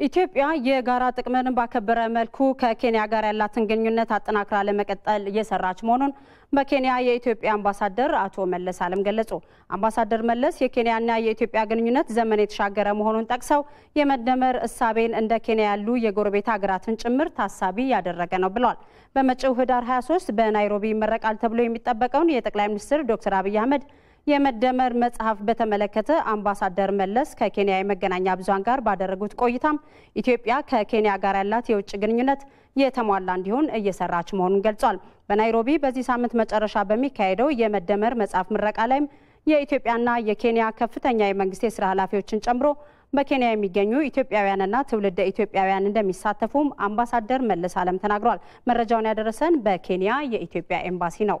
ኢትዮጵያ የጋራ ጥቅምን ባከበረ መልኩ ከኬንያ ጋር ያላትን ግንኙነት አጠናክራ ለመቀጠል እየሰራች መሆኑን በኬንያ የኢትዮጵያ አምባሳደር አቶ መለስ አለም ገለጹ። አምባሳደር መለስ የኬንያና የኢትዮጵያ ግንኙነት ዘመን የተሻገረ መሆኑን ጠቅሰው የመደመር እሳቤን እንደ ኬንያ ያሉ የጎረቤት ሀገራትን ጭምር ታሳቢ ያደረገ ነው ብለዋል። በመጪው ህዳር 23 በናይሮቢ ይመረቃል ተብሎ የሚጠበቀውን የጠቅላይ ሚኒስትር ዶክተር አብይ አህመድ የመደመር መጽሐፍ በተመለከተ አምባሳደር መለስ ከኬንያ የመገናኛ ብዙኃን ጋር ባደረጉት ቆይታም ኢትዮጵያ ከኬንያ ጋር ያላት የውጭ ግንኙነት የተሟላ እንዲሆን እየሰራች መሆኑን ገልጿል። በናይሮቢ በዚህ ሳምንት መጨረሻ በሚካሄደው የመደመር መጽሐፍ ምረቃ ላይም የኢትዮጵያና የኬንያ ከፍተኛ የመንግስት የስራ ኃላፊዎችን ጨምሮ በኬንያ የሚገኙ ኢትዮጵያውያንና ትውልደ ኢትዮጵያውያን እንደሚሳተፉም አምባሳደር መለስ አለም ተናግሯል። መረጃውን ያደረሰን በኬንያ የኢትዮጵያ ኤምባሲ ነው።